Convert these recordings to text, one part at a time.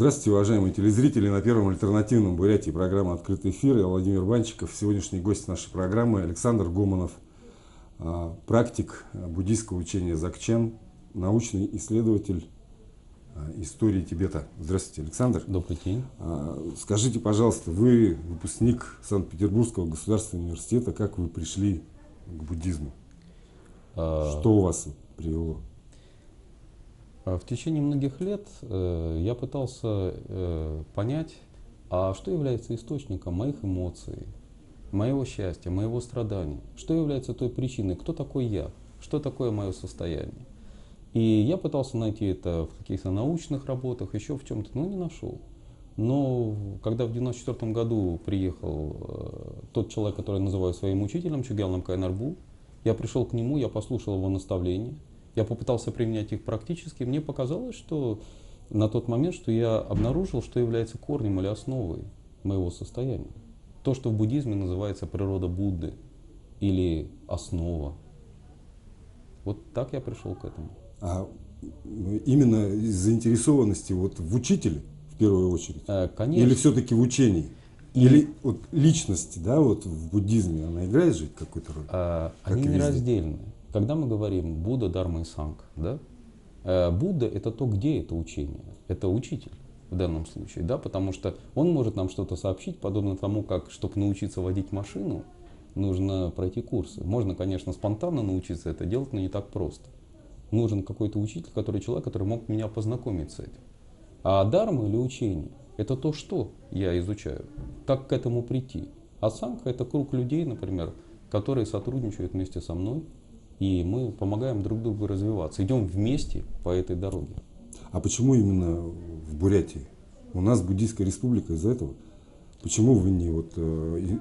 Здравствуйте, уважаемые телезрители. На первом альтернативном Бурятии программа «Открытый эфир». Я Владимир Банчиков. Сегодняшний гость нашей программы Александр Гуманов, а, практик буддийского учения Закчен, научный исследователь а, истории Тибета. Здравствуйте, Александр. Добрый день. А, скажите, пожалуйста, вы выпускник Санкт-Петербургского государственного университета. Как вы пришли к буддизму? Что у вас привело? А в течение многих лет э, я пытался э, понять, а что является источником моих эмоций, моего счастья, моего страдания, что является той причиной, кто такой я, что такое мое состояние. И я пытался найти это в каких-то научных работах, еще в чем-то, но не нашел. Но когда в 1994 году приехал э, тот человек, который я называю своим учителем, Чугялном Кайнарбу, я пришел к нему, я послушал его наставления – я попытался применять их практически, мне показалось, что на тот момент, что я обнаружил, что является корнем или основой моего состояния. То, что в буддизме называется природа Будды или основа. Вот так я пришел к этому. А именно из заинтересованности вот в учителе в первую очередь? Э, конечно. Или все-таки в учении? И... Или вот личность, да, вот в буддизме, она играет же какую-то роль? А, они нераздельны. Когда мы говорим Будда, Дарма и Санг, да, э, Будда это то, где это учение, это учитель в данном случае, да, потому что он может нам что-то сообщить, подобно тому, как, чтобы научиться водить машину, нужно пройти курсы. Можно, конечно, спонтанно научиться это делать, но не так просто. Нужен какой-то учитель, который человек, который мог меня познакомить с этим. А дарма или учение – это то, что я изучаю, как к этому прийти. А самка – это круг людей, например, которые сотрудничают вместе со мной – и мы помогаем друг другу развиваться. Идем вместе по этой дороге. А почему именно в Бурятии? У нас буддийская республика из-за этого. Почему вы не вот э,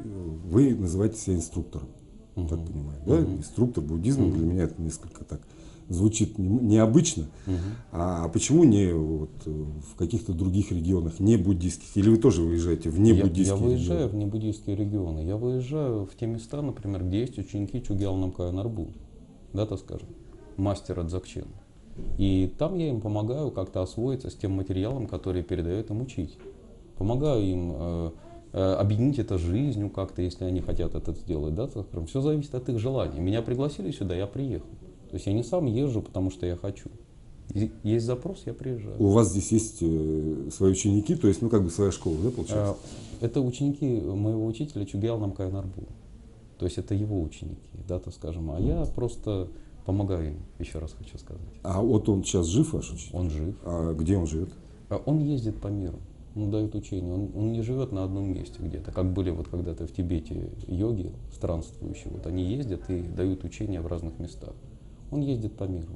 вы называете себя инструктором, угу. так понимаю, да? Угу. Инструктор буддизма угу. для меня это несколько так звучит необычно. Угу. А, почему не вот в каких-то других регионах не буддийских? Или вы тоже выезжаете в небуддийские я, я выезжаю регионы? в небуддийские регионы. Я выезжаю в те места, например, где есть ученики Чугял Намкая Нарбу да, так скажем, мастера дзакчин. И там я им помогаю как-то освоиться с тем материалом, который передает им учить. Помогаю им э, э, объединить это жизнью как-то, если они хотят это сделать. Да, скажем. Все зависит от их желаний. Меня пригласили сюда, я приехал. То есть я не сам езжу, потому что я хочу. Есть запрос, я приезжаю. У вас здесь есть э, свои ученики, то есть, ну, как бы своя школа, да, получается? Э, это ученики моего учителя Чугял Намкайнарбу. То есть это его ученики, да, так скажем. А я просто помогаю им, еще раз хочу сказать. А вот он сейчас жив, ваш учитель? Он жив. А где он живет? А он ездит по миру, он дает учение. Он, он не живет на одном месте где-то, как были вот когда-то в Тибете йоги странствующие. Вот они ездят и дают учения в разных местах. Он ездит по миру.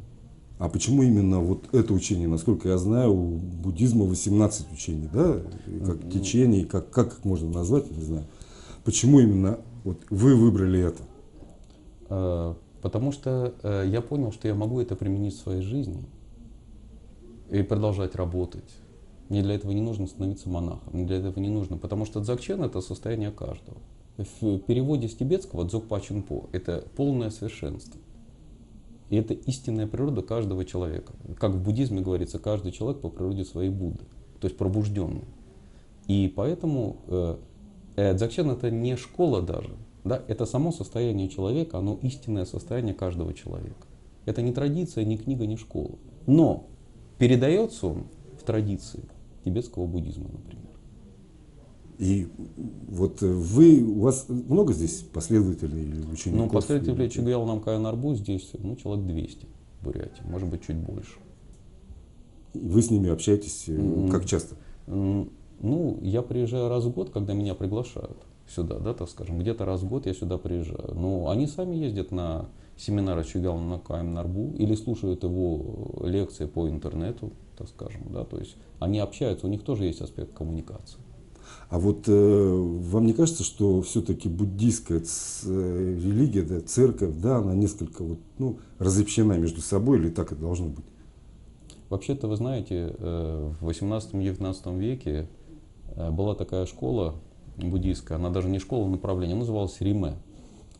А почему именно вот это учение? Насколько я знаю, у буддизма 18 учений, да? Как течений, как, как их можно назвать, не знаю. Почему именно вот вы выбрали это? Э, потому что э, я понял, что я могу это применить в своей жизни и продолжать работать. Мне для этого не нужно становиться монахом, мне для этого не нужно, потому что дзакчен это состояние каждого. В переводе с тибетского дзокпа чинпо это полное совершенство. И это истинная природа каждого человека. Как в буддизме говорится, каждый человек по природе своей Будды, то есть пробужденный. И поэтому Э, дзакчен это не школа даже, да, это само состояние человека, оно истинное состояние каждого человека. Это не традиция, не книга, не школа. Но передается он в традиции тибетского буддизма, например. И вот вы, у вас много здесь последователей или учеников? Ну, последователей Чигуяла Намкая Нарбу здесь, ну, человек 200 в Бурятии, может быть, чуть больше. И вы с ними общаетесь mm-hmm. как часто? Ну, я приезжаю раз в год, когда меня приглашают сюда, да, так скажем, где-то раз в год я сюда приезжаю. Но они сами ездят на семинары на Каем Нарбу или слушают его лекции по интернету, так скажем, да, то есть они общаются, у них тоже есть аспект коммуникации. А вот э, вам не кажется, что все-таки буддийская э, религия, да, церковь, да, она несколько вот, ну, разобщена между собой или так и должно быть? Вообще-то, вы знаете, э, в 18-19 веке была такая школа буддийская, она даже не школа направления, она называлась Риме,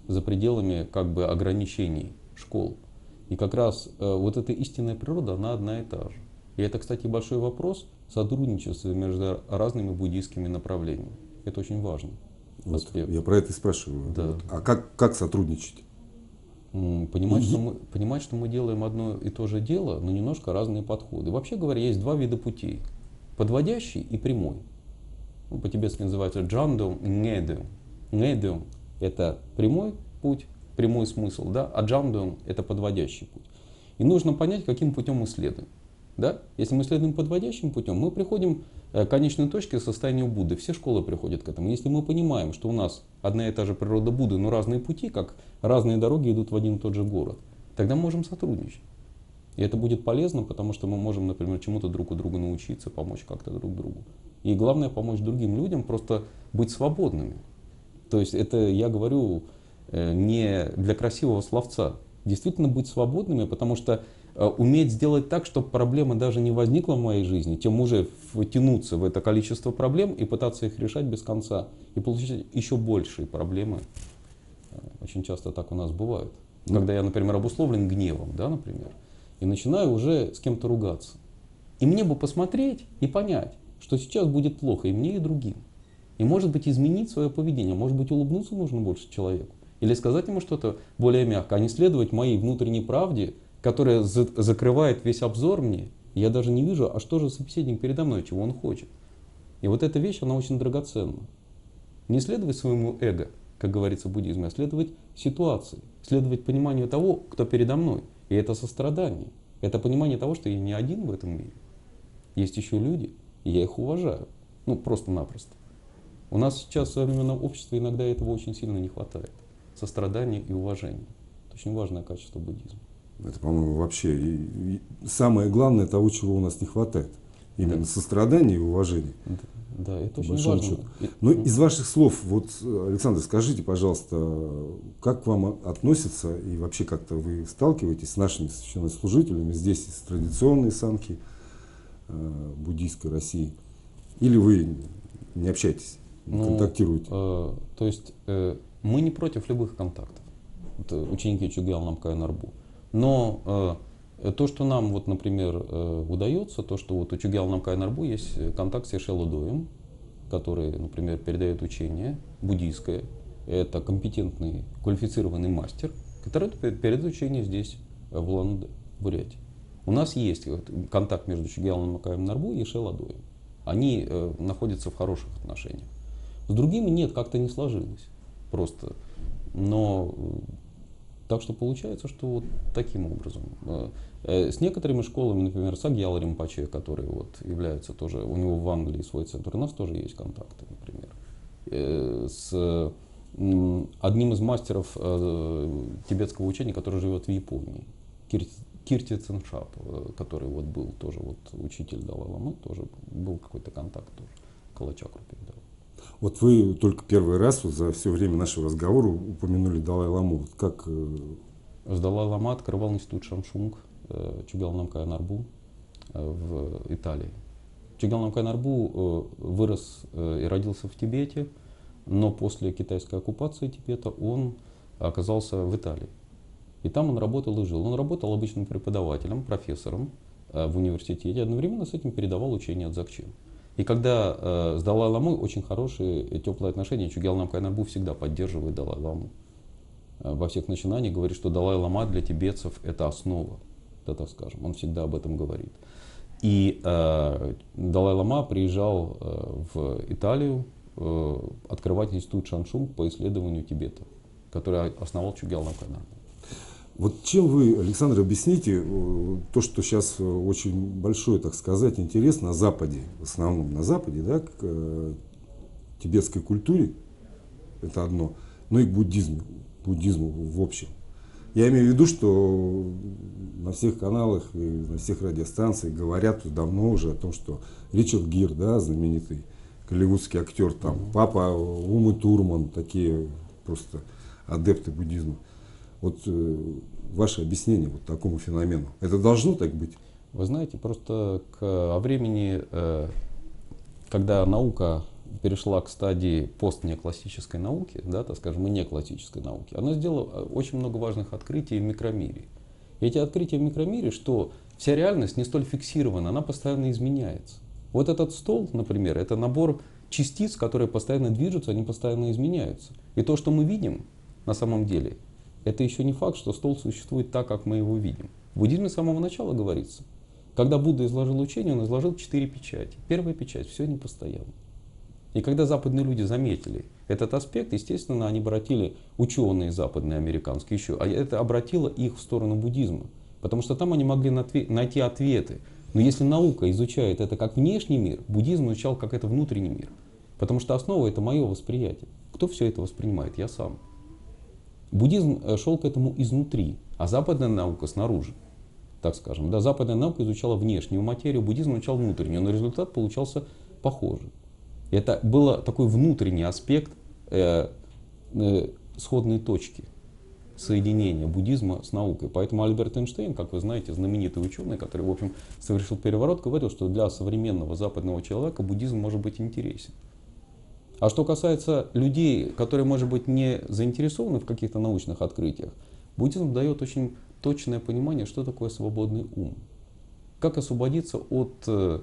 за пределами как бы ограничений школ. И как раз э, вот эта истинная природа, она одна и та же. И это, кстати, большой вопрос сотрудничества между разными буддийскими направлениями. Это очень важно. Вот, аспект. я про это и спрашиваю. Да. Вот. А как, как сотрудничать? Понимать И- что, мы, понимать, что мы делаем одно и то же дело, но немножко разные подходы. Вообще говоря, есть два вида путей. Подводящий и прямой. Ну, по-тибетски называется и ngedum. Ngedum – это прямой путь, прямой смысл, да? а джандом – это подводящий путь. И нужно понять, каким путем мы следуем. Да? Если мы следуем подводящим путем, мы приходим э, к конечной точке состояния Будды. Все школы приходят к этому. Если мы понимаем, что у нас одна и та же природа Будды, но разные пути, как разные дороги идут в один и тот же город, тогда мы можем сотрудничать. И это будет полезно, потому что мы можем, например, чему-то друг у друга научиться, помочь как-то друг другу. И главное, помочь другим людям просто быть свободными. То есть это я говорю э, не для красивого словца. Действительно быть свободными, потому что э, уметь сделать так, чтобы проблема даже не возникла в моей жизни, тем уже втянуться в это количество проблем и пытаться их решать без конца. И получить еще большие проблемы. Э, Очень часто так у нас бывает. Ну. Когда я, например, обусловлен гневом, да, например, и начинаю уже с кем-то ругаться. И мне бы посмотреть и понять, что сейчас будет плохо и мне, и другим. И может быть изменить свое поведение, может быть улыбнуться нужно больше человеку. Или сказать ему что-то более мягкое, а не следовать моей внутренней правде, которая за- закрывает весь обзор мне. Я даже не вижу, а что же собеседник передо мной, чего он хочет. И вот эта вещь, она очень драгоценна. Не следовать своему эго, как говорится в буддизме, а следовать ситуации, следовать пониманию того, кто передо мной. И это сострадание. Это понимание того, что я не один в этом мире. Есть еще люди, и я их уважаю. Ну, просто-напросто. У нас сейчас в современном обществе иногда этого очень сильно не хватает. Сострадания и уважения. Это очень важное качество буддизма. Это, по-моему, вообще и- и самое главное того, чего у нас не хватает. Именно Да. сострадания и уважения. Да, это очень большому важно. счету. И- Ну, из ваших слов, вот, Александр, скажите, пожалуйста, как к вам относятся и вообще как-то вы сталкиваетесь с нашими священнослужителями здесь из традиционной санки э, буддийской России? Или вы не общаетесь, не Ну, контактируете? Э, то есть э, мы не против любых контактов. Это ученики Чугял Намкая Нарбу. Но э, то, что нам, вот, например, э, удается, то, что вот у Чугял Намкая Нарбу есть э, контакт с Ешело Доем, который, например, передает учение буддийское. Это компетентный, квалифицированный мастер, который пе- передает учение здесь, э, в Улан-Удэ, в. У нас есть контакт между Чугялом Намкаем Нарбу и Ешело Доем. Они э, находятся в хороших отношениях. С другими нет, как-то не сложилось. Просто. Но э, так что получается, что вот таким образом. Э, э, С некоторыми школами, например, с Агьял Римпаче, который вот является тоже, у него в Англии свой центр, у нас тоже есть контакты, например. Э, С одним из мастеров тибетского учения, который живет в Японии, Кир- Кирти Циншап, э, который вот был тоже вот учитель Далай-Ламы, тоже был какой-то контакт тоже. Калачакру передал. Вот вы только первый раз вот за все время нашего разговора упомянули Далай-Ламу. Вот как э, Далай-Лама открывал институт Шамшунг э, Чугал Намкай Нарбу э, в Италии. Чугал Намкай Нарбу вырос и родился в Тибете, но после китайской оккупации Тибета он оказался в Италии. И там он работал и жил. Он работал обычным преподавателем, профессором в университете, одновременно с этим передавал учение от Дзогчен. И когда э, с Далай-Ламой очень хорошие и теплые отношения, Чугял Намкай Нарбу всегда поддерживает Далай-Ламу э, во всех начинаниях, говорит, что Далай-Лама для тибетцев это основа, да, так скажем, он всегда об этом говорит. И э, Далай-Лама приезжал э, в Италию э, открывать институт Шаншунг по исследованию Тибета, который основал Чугял Намкай Нарбу. Вот чем вы, Александр, объясните э, то, что сейчас э, очень большой, так сказать, интерес на Западе, в основном на Западе, да, к э, тибетской культуре, это одно, но и к буддизму, буддизму в общем. Я имею в виду, что на всех каналах и на всех радиостанциях говорят давно уже о том, что Ричард Гир, да, знаменитый голливудский актер, там, папа Умы Турман, такие просто адепты буддизма. Вот э, ваше объяснение вот такому феномену. Это должно так быть? Вы знаете, просто к, о времени, э, когда наука перешла к стадии постнеклассической науки, да, так скажем, и неклассической науки, она сделала э, очень много важных открытий в микромире. И эти открытия в микромире, что Вся реальность не столь фиксирована, она постоянно изменяется. Вот этот стол, например, это набор частиц, которые постоянно движутся, они постоянно изменяются. И то, что мы видим на самом деле, это еще не факт, что стол существует так, как мы его видим. В буддизме с самого начала говорится, когда Будда изложил учение, он изложил четыре печати. Первая печать – все непостоянно. И когда западные люди заметили этот аспект, естественно, они обратили, ученые западные, американские еще, а это обратило их в сторону буддизма. Потому что там они могли найти ответы. Но если наука изучает это как внешний мир, буддизм изучал как это внутренний мир. Потому что основа это мое восприятие. Кто все это воспринимает? Я сам. Буддизм э, шел к этому изнутри, а западная наука снаружи. Так скажем. Да, западная наука изучала внешнюю материю, буддизм изучал внутреннюю, но результат получался похожий. Это был такой внутренний аспект э, э, сходной точки соединения буддизма с наукой. Поэтому Альберт Эйнштейн, как вы знаете, знаменитый ученый, который, в общем, совершил переворот, говорил, что для современного западного человека буддизм может быть интересен. А что касается людей, которые, может быть, не заинтересованы в каких-то научных открытиях, буддизм дает очень точное понимание, что такое свободный ум. Как освободиться от э,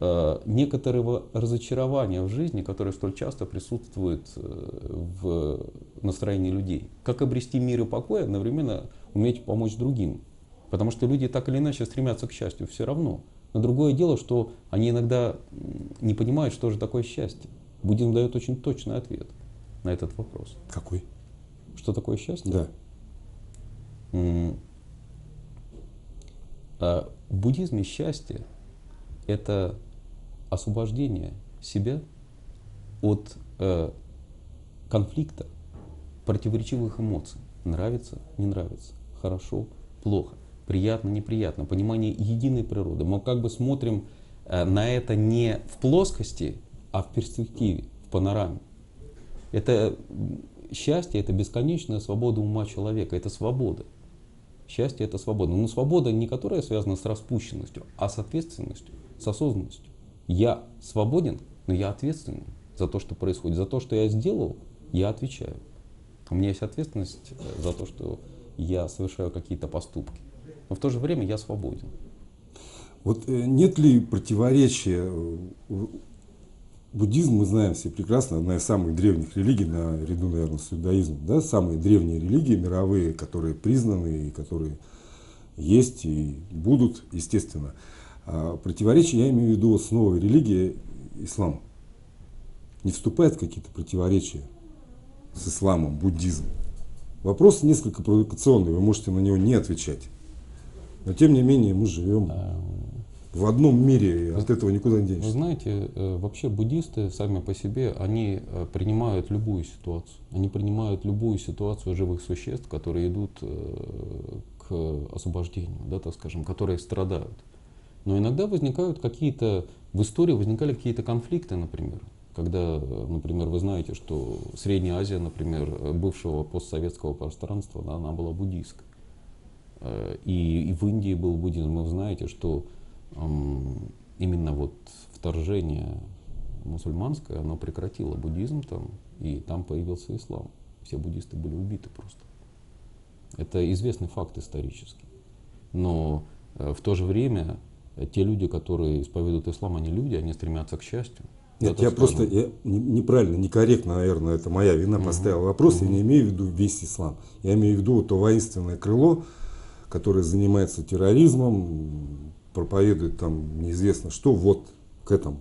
э некоторого разочарования в жизни, которое столь часто присутствует э, в настроении людей. Как обрести мир и покой, одновременно уметь помочь другим. Потому что люди так или иначе стремятся к счастью все равно. Но другое дело, что они иногда не понимают, что же такое счастье. Буддизм дает очень точный ответ на этот вопрос. Какой? Что такое счастье? Да. А в буддизме счастье – это освобождение себя от э, конфликта, противоречивых эмоций. Нравится, не нравится, хорошо, плохо, приятно, неприятно, понимание единой природы. Мы как бы смотрим э, на это не в плоскости а в перспективе, в панораме. Это счастье, это бесконечная свобода ума человека, это свобода. Счастье это свобода. Но свобода не которая связана с распущенностью, а с ответственностью, с осознанностью. Я свободен, но я ответственен за то, что происходит. За то, что я сделал, я отвечаю. У меня есть ответственность за то, что я совершаю какие-то поступки. Но в то же время я свободен. Вот э, нет ли противоречия Буддизм, мы знаем все прекрасно, одна из самых древних религий, на ряду, наверное, с иудаизмом. Да? Самые древние религии мировые, которые признаны и которые есть и будут, естественно. А противоречия я имею в виду с новой религией ислам. Не вступает в какие-то противоречия с исламом, буддизм. Вопрос несколько провокационный, вы можете на него не отвечать. Но тем не менее мы живем а, в одном мире, от этого никуда не денешься. Вы знаете, э, вообще буддисты сами по себе, они э, принимают любую ситуацию. Они принимают любую ситуацию живых существ, которые идут э, к освобождению, да, так скажем, которые страдают. Но иногда возникают какие-то, в истории возникали какие-то конфликты, например. Когда, например, вы знаете, что Средняя Азия, например, бывшего постсоветского пространства, да, она была буддийской. И, и в Индии был буддизм. Вы знаете, что именно вот вторжение мусульманское, оно прекратило буддизм там, и там появился ислам. Все буддисты были убиты просто. Это известный факт исторический. Но э, в то же время э, те люди, которые исповедуют ислам, они люди, они стремятся к счастью. Нет, я просто я неправильно, некорректно, наверное, это моя вина, угу. поставил вопрос. Угу. Я не имею в виду весь ислам. Я имею в виду то воинственное крыло, которое занимается терроризмом, проповедует там неизвестно что, вот к этому.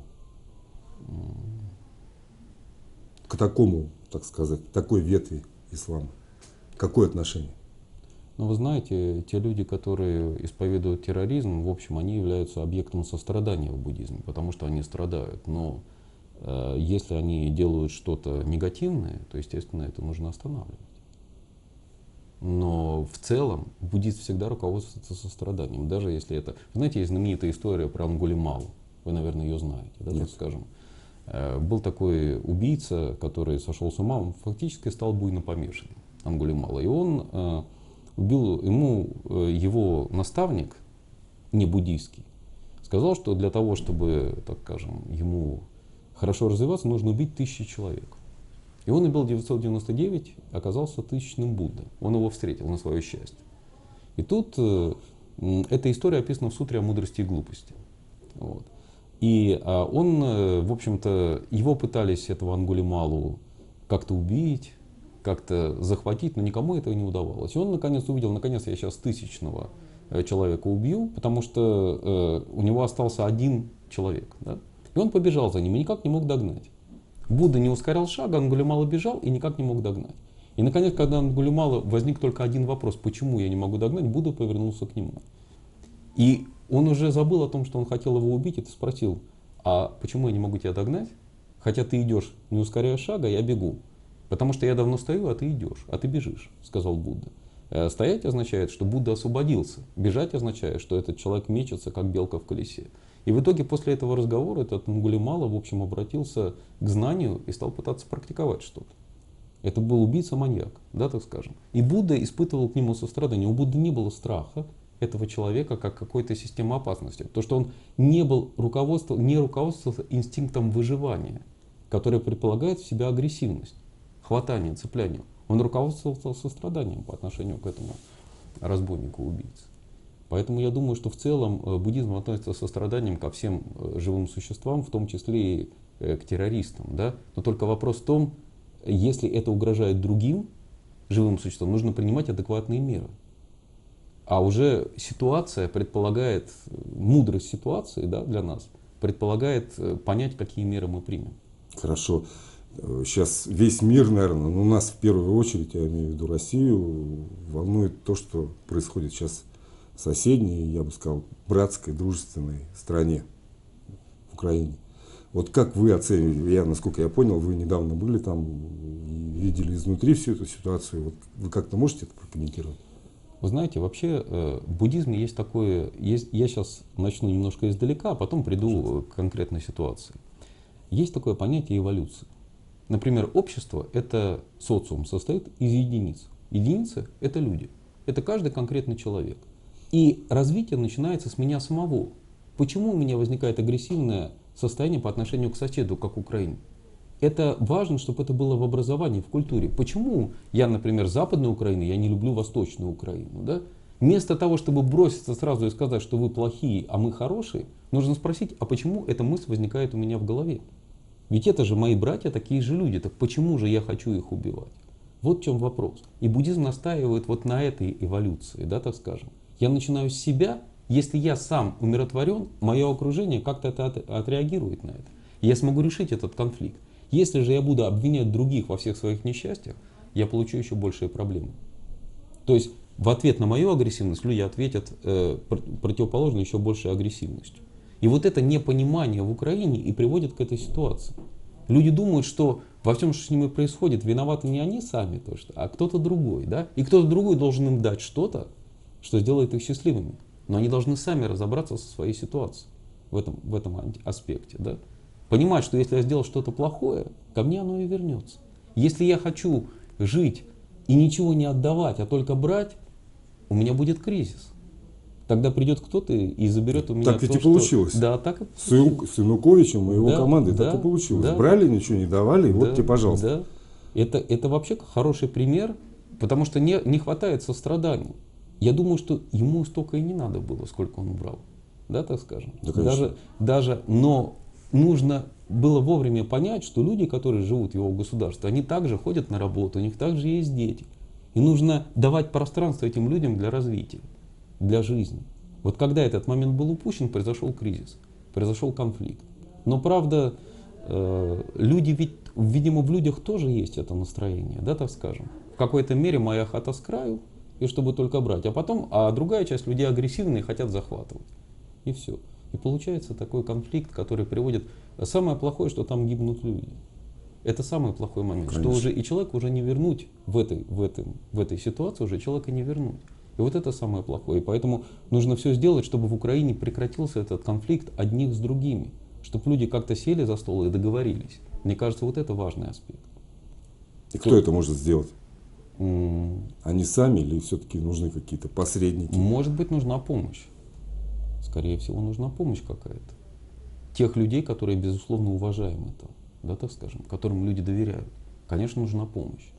К такому, так сказать, такой ветви ислама. Какое отношение? Ну, вы знаете, те люди, которые исповедуют терроризм, в общем, они являются объектом сострадания в буддизме, потому что они страдают. Но э, если они делают что-то негативное, то, естественно, это нужно останавливать. Но в целом буддист всегда руководствуется состраданием, даже если это... Знаете, есть знаменитая история про Ангулималу. Вы, наверное, ее знаете, да, так скажем. Э, был такой убийца, который сошел с ума, он фактически стал буйно помешанным, Ангулимала. И он э, убил, ему э, его наставник, не буддийский, сказал, что для того, чтобы, так скажем, ему хорошо развиваться, нужно убить тысячи человек. И он убил 999, оказался тысячным Будда. Он его встретил на свое счастье. И тут э, Эта история описана в сутре о мудрости и глупости. Вот. И а, он, э, в общем-то, его пытались, этого Ангулималу, как-то убить, как-то захватить, но никому этого не удавалось. И он наконец увидел, наконец я сейчас тысячного э, человека убью, потому что э, у него остался один человек. Да? И он побежал за ним и никак не мог догнать. Будда не ускорял шага, Ангулимала бежал и никак не мог догнать. И наконец, когда Ангулимала возник только один вопрос, почему я не могу догнать, Будда повернулся к нему. И он уже забыл о том, что он хотел его убить, и ты спросил, а почему я не могу тебя догнать? Хотя ты идешь, не ускоряя шага, я бегу. Потому что я давно стою, а ты идешь, а ты бежишь, сказал Будда. Э, Стоять означает, что Будда освободился. Бежать означает, что этот человек мечется, как белка в колесе. И в итоге после этого разговора этот Ангулимала, в общем, обратился к знанию и стал пытаться практиковать что-то. Это был убийца-маньяк, да, так скажем. И Будда испытывал к нему сострадание. У Будды не было страха этого человека как какой-то системы опасности. То, что он не, был руководствовал, не руководствовался инстинктом выживания, который предполагает в себя агрессивность, хватание, цепляние. Он руководствовался состраданием по отношению к этому разбойнику, убийце. Поэтому я думаю, что в целом э, буддизм относится с состраданием ко всем э, живым существам, в том числе и э, к террористам. Да? Но только вопрос в том, если это угрожает другим живым существам, нужно принимать адекватные меры. А уже ситуация предполагает, мудрость ситуации да, для нас предполагает понять, какие меры мы примем. Хорошо. Сейчас весь мир, наверное, но нас в первую очередь, я имею в виду Россию, волнует то, что происходит сейчас соседней, я бы сказал, братской, дружественной стране, в Украине. Вот как вы оцениваете, я, насколько я понял, вы недавно были там и видели изнутри всю эту ситуацию. Вот вы как-то можете это прокомментировать? Вы знаете, вообще э, в буддизме есть такое, есть, я сейчас начну немножко издалека, а потом приду к конкретной ситуации. Есть такое понятие эволюции. Например, общество – это социум, состоит из единиц. Единицы – это люди. Это каждый конкретный человек. И развитие начинается с меня самого. Почему у меня возникает агрессивное состояние по отношению к соседу, как Украине? Это важно, чтобы это было в образовании, в культуре. Почему я, например, Западную Украину, я не люблю Восточную Украину? Да? Вместо того, чтобы броситься сразу и сказать, что вы плохие, а мы хорошие, нужно спросить, а почему эта мысль возникает у меня в голове? Ведь это же мои братья такие же люди, так почему же я хочу их убивать? Вот в чем вопрос. И буддизм настаивает вот на этой эволюции, да, так скажем. Я начинаю с себя, если я сам умиротворен, мое окружение как-то это от- отреагирует на это. Я смогу решить этот конфликт. Если же я буду обвинять других во всех своих несчастьях, я получу еще большие проблемы. То есть в ответ на мою агрессивность люди ответят э, пр- противоположно еще большей агрессивностью. И вот это непонимание в Украине и приводит к этой ситуации. Люди думают, что во всем, что с ними происходит, виноваты не они сами, то, что, а кто-то другой. Да? И кто-то другой должен им дать что-то, что сделает их счастливыми. Но они должны сами разобраться со своей ситуацией в этом, в этом аспекте. Да? Понимать, что если я сделал что-то плохое, ко мне оно и вернется. Если я хочу жить и ничего не отдавать, а только брать, у меня будет кризис. Тогда придет кто-то и заберет у меня Так ведь то, и что- получилось. Да, так и Ину- с Януковичем и его Да, командой да, так и получилось. да. Брали, ничего не давали, и вот Да, тебе, пожалуйста. да. Это, это вообще хороший пример, потому что не, не хватает сострадания. Я думаю, что ему столько и не надо было, сколько он убрал. Да, так скажем. Да, конечно. даже, даже, но нужно было вовремя понять, что люди, которые живут в его государстве, они также ходят на работу, у них также есть дети. И нужно давать пространство этим людям для развития, для жизни. Вот когда этот момент был упущен, произошел кризис, произошел конфликт. Но правда, э, люди ведь, видимо, в людях тоже есть это настроение, да, так скажем. В какой-то мере моя хата с краю, и чтобы только брать. А потом, а другая часть людей агрессивные хотят захватывать. И все. И получается такой конфликт, который приводит... Самое плохое, что там гибнут люди. Это самый плохой момент, что Конечно. уже и человека уже не вернуть в этой, в, этом, в этой ситуации, уже человека не вернуть. И вот это самое плохое. И поэтому нужно все сделать, чтобы в Украине прекратился этот конфликт одних с другими. Чтобы люди как-то сели за стол и договорились. Мне кажется, вот это важный аспект. И кто это может сделать? Они сами или все-таки нужны какие-то посредники? Может быть, нужна помощь. Скорее всего, нужна помощь какая-то. Тех людей, которые, безусловно, уважаемы там, да, так скажем, которым люди доверяют. Конечно, нужна помощь.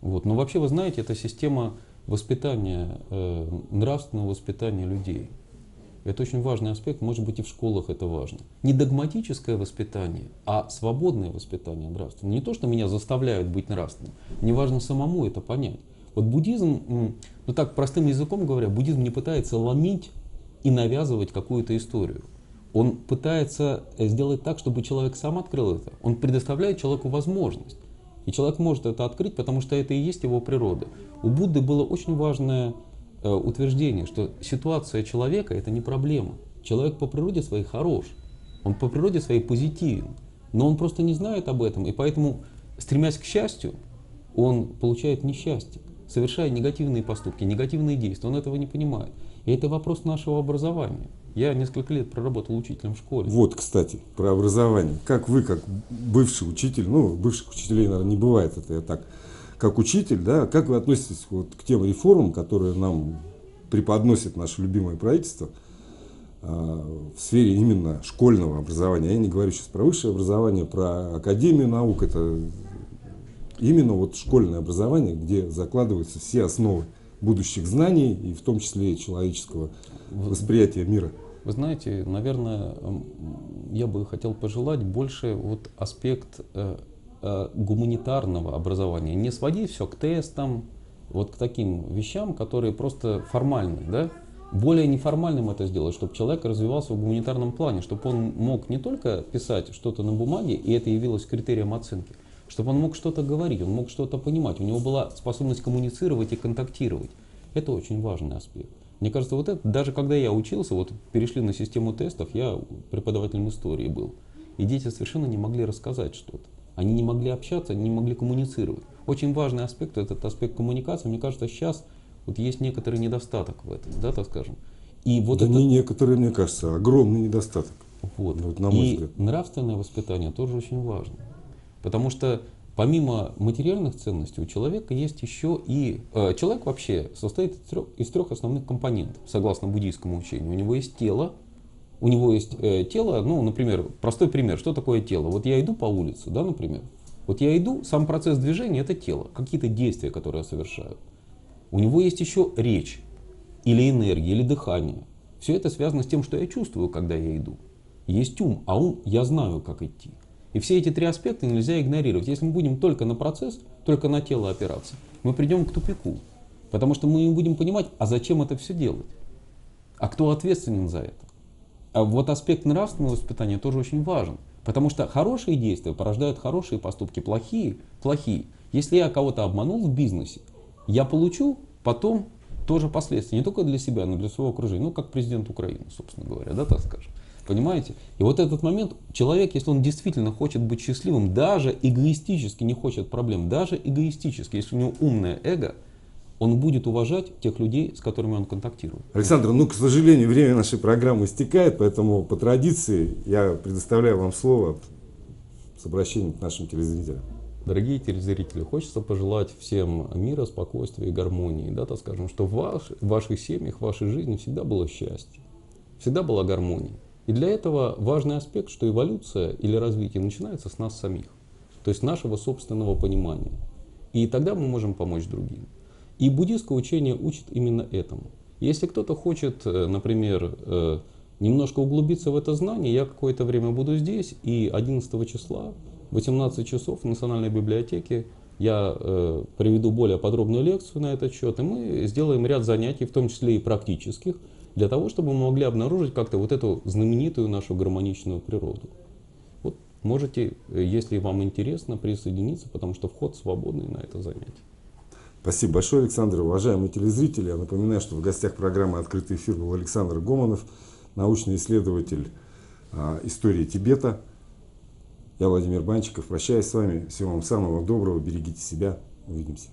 Вот. Но вообще, вы знаете, эта система воспитания, э, нравственного воспитания людей. Это очень важный аспект, может быть и в школах это важно. Не догматическое воспитание, а свободное воспитание нравственное. Не то, что меня заставляют быть нравственным, мне важно самому это понять. Вот буддизм, ну так простым языком говоря, буддизм не пытается ломить и навязывать какую-то историю. Он пытается сделать так, чтобы человек сам открыл это. Он предоставляет человеку возможность. И человек может это открыть, потому что это и есть его природа. У Будды было очень важное э, утверждение, что ситуация человека это не проблема. Человек по природе своей хорош, он по природе своей позитивен, но он просто не знает об этом, и поэтому, стремясь к счастью, он получает несчастье, совершая негативные поступки, негативные действия, он этого не понимает. И это вопрос нашего образования. Я несколько лет проработал учителем в школе. Вот, кстати, про образование. Как вы, как бывший учитель, ну, бывших учителей, наверное, не бывает это, я так, как учитель, да, как вы относитесь вот к тем реформам, которые нам преподносит наше любимое правительство э, в сфере именно школьного образования. Я не говорю сейчас про высшее образование, про Академию наук, это именно вот школьное образование, где закладываются все основы будущих знаний и в том числе человеческого восприятия мира. Вы знаете, наверное, я бы хотел пожелать больше вот аспект э, гуманитарного образования. Не сводить все к тестам, вот к таким вещам, которые просто формальны, да? Более неформальным это сделать, чтобы человек развивался в гуманитарном плане, чтобы он мог не только писать что-то на бумаге, и это явилось критерием оценки, чтобы он мог что-то говорить, он мог что-то понимать, у него была способность коммуницировать и контактировать. Это очень важный аспект. Мне кажется, вот это, даже когда я учился, вот перешли на систему тестов, я преподавателем истории был, и дети совершенно не могли рассказать что-то. Они не могли общаться, они не могли коммуницировать. Очень важный аспект, этот аспект коммуникации, мне кажется, сейчас вот есть некоторый недостаток в этом, да, так скажем. И вот да это... не некоторые, мне кажется, огромный недостаток. Вот. вот на мой и взгляд. нравственное воспитание тоже очень важно. Потому что помимо материальных ценностей у человека есть еще и... Э, человек вообще состоит из трех, из трех основных компонентов, согласно буддийскому учению. У него есть тело, у него есть э, тело, ну, например, простой пример, что такое тело? Вот я иду по улице, да, например. Вот я иду, сам процесс движения это тело, какие-то действия, которые я совершаю. У него есть еще речь, или энергия, или дыхание. Все это связано с тем, что я чувствую, когда я иду. Есть ум, а ум я знаю, как идти. И все эти три аспекта нельзя игнорировать. Если мы будем только на процесс, только на тело опираться, мы придем к тупику. Потому что мы не будем понимать, а зачем это все делать? А кто ответственен за это? А вот аспект нравственного воспитания тоже очень важен. Потому что хорошие действия порождают хорошие поступки, плохие – плохие. Если я кого-то обманул в бизнесе, я получу потом тоже последствия, не только для себя, но и для своего окружения. Ну, как президент Украины, собственно говоря, да, так скажем. Понимаете? И вот этот момент, человек, если он действительно хочет быть счастливым, даже эгоистически не хочет проблем, даже эгоистически, если у него умное эго, он будет уважать тех людей, с которыми он контактирует. Александр, ну, к сожалению, время нашей программы истекает, поэтому по традиции я предоставляю вам слово с обращением к нашим телезрителям. Дорогие телезрители, хочется пожелать всем мира, спокойствия и гармонии. Да, так скажем, что в, ваш, в ваших семьях, в вашей жизни всегда было счастье, всегда была гармония. И для этого важный аспект, что эволюция или развитие начинается с нас самих, то есть нашего собственного понимания. И тогда мы можем помочь другим. И буддийское учение учит именно этому. Если кто-то хочет, э, например, э, немножко углубиться в это знание, я какое-то время буду здесь, и 11 числа, 18 часов в Национальной библиотеке я э, приведу более подробную лекцию на этот счет, и мы сделаем ряд занятий, в том числе и практических, для того, чтобы мы могли обнаружить как-то вот эту знаменитую нашу гармоничную природу. Вот можете, если вам интересно, присоединиться, потому что вход свободный на это занятие. Спасибо большое, Александр. Уважаемые телезрители, я напоминаю, что в гостях программы «Открытый эфир» был Александр Гомонов, научный исследователь а, истории Тибета. Я Владимир Банчиков. Прощаюсь с вами. Всего вам самого доброго. Берегите себя. Увидимся.